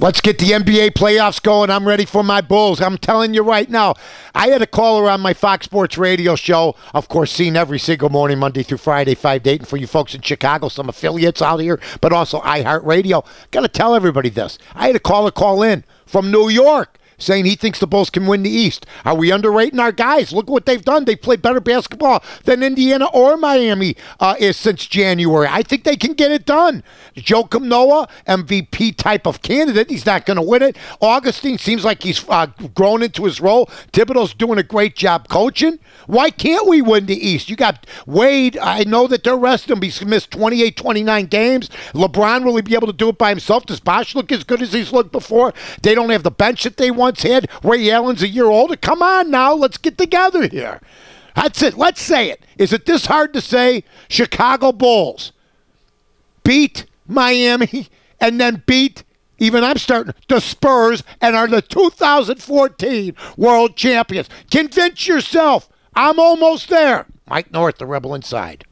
Let's get the NBA playoffs going. I'm ready for my Bulls. I'm telling you right now. I had a caller on my Fox Sports radio show, of course, seen every single morning, Monday through Friday, 5 to 8. And for you folks in Chicago, some affiliates out here, but also iHeartRadio. Got to tell everybody this. I had a caller call in from New York saying he thinks the Bulls can win the East. Are we underrating our guys? Look what they've done. They've played better basketball than Indiana or Miami uh, is since January. I think they can get it done. Joakim Noah, MVP type of candidate. He's not going to win it. Augustin seems like he's uh, grown into his role. Thibodeau's doing a great job coaching. Why can't we win the East? You got Wade. I know that they're resting him. He's missed 28, 29 games. LeBron will he be able to do it by himself? Does Bosh look as good as he's looked before? They don't have the bench that they once had. Ray Allen's a year older. Come on now. Let's get together here. That's it. Let's say it. Is it this hard to say? Chicago Bulls beat Miami and then beat even I'm starting the Spurs and are the 2014 world champions. Convince yourself. I'm almost there. Mike North, the Rebel Inside.